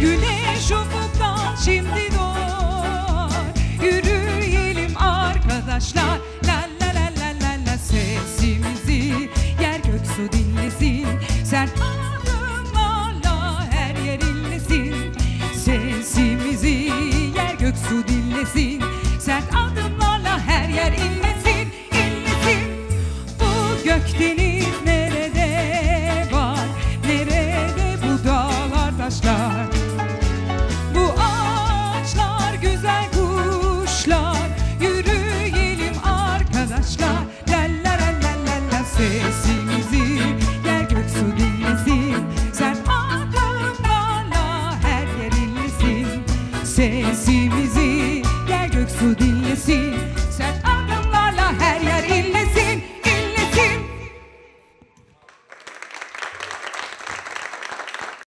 Güneş ufuktan şimdi doğar. Yürüyelim arkadaşlar. La la la la la la sesimizi. Yer gök su dinlesin. Sert adımlarla her yer inlesin. Sesimizi yer gök su dinlesin. Sert adımlarla her yer inlesin inlesin. Bu gökten sesimizi Gel Göksu dinlesin Sen aklınlarla her yer yerinlesin Sesimizi Gel Göksu dinlesin.